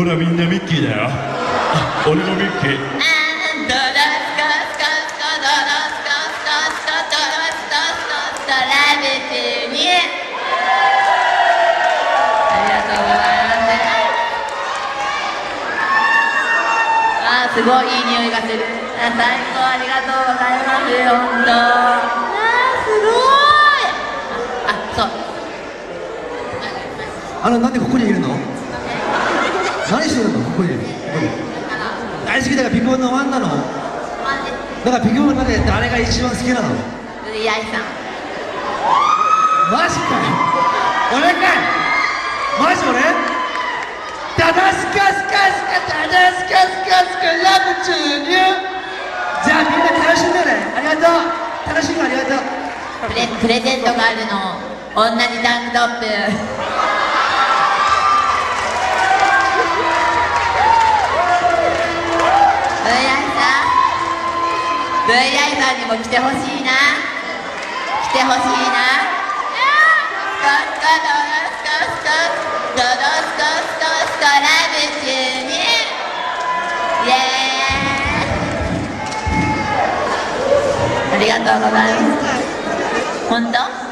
俺はみんなミッキーだよ。あ俺もミッキー。あードロスコスコスコドロスコドロスコスコドロスコスコスコラブチューニュありがとうございますあすごいいい匂いがするあ最高ありがとうございます本当あーすごいああそうあのなんでここにいるの何してるのここに大好きだからピコンのファンなの？だからピコンの中で誰が一番好きなの？さん。マジかよ。俺かい。マジ俺？ダダスカスカスカダダスカスカスカラブチューニュじゃあみんな楽しんでねありがとう楽しいのありがとうプレプレゼントがあるの同じタンクトップブイアイさんブイアイさんにも来てほしいな。来てほしいな。スカスカドロスカスカドロスカスカスカラブチューニュイエーイありがとうございます本当